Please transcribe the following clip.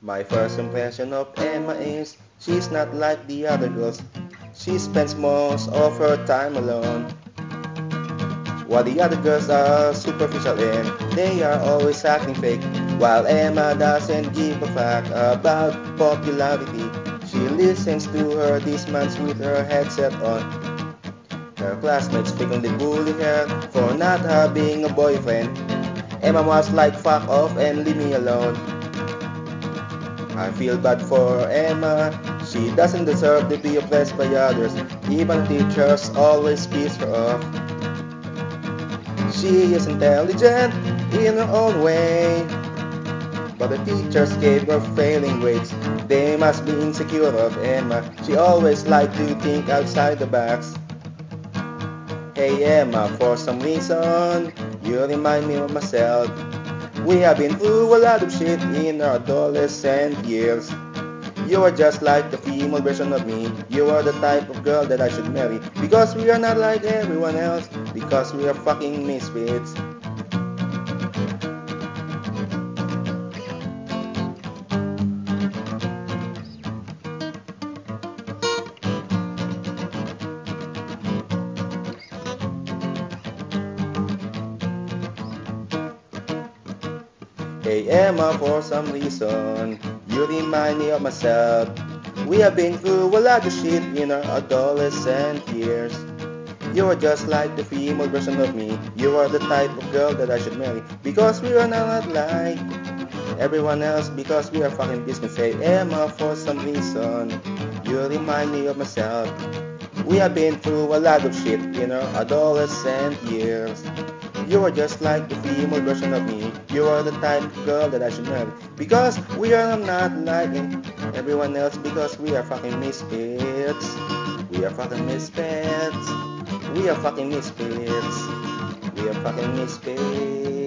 My first impression of Emma is she's not like the other girls. She spends most of her time alone. While the other girls are superficial and they are always acting fake. While Emma doesn't give a fuck about popularity. She listens to her discman's with her headset on. Her classmates frequently bully her for not having a boyfriend. Emma was like fuck off and leave me alone. I feel bad for Emma. She doesn't deserve to be oppressed by others. Even teachers always piss her off. She is intelligent in her own way. But the teachers gave her failing grades. They must be insecure of Emma. She always liked to think outside the box. Hey Emma, for some reason, you remind me of myself. We have been through a lot of shit in our adolescent years. You are just like the female version of me. You are the type of girl that I should marry. Because we are not like everyone else. Because we are fucking misfits. Hey Emma, for some reason, you remind me of myself. We have been through a lot of shit in our adolescent years. You are just like the female version of me. You are the type of girl that I should marry. Because we are not like everyone else. Because we are fucking business. Hey Emma, for some reason, you remind me of myself. We have been through a lot of shit in our adolescent years. You are just like the female version of me. You are the type of girl that I should marry. Because we are not like everyone else. Because we are fucking misfits. We are fucking misfits. We are fucking misfits. We are fucking misfits.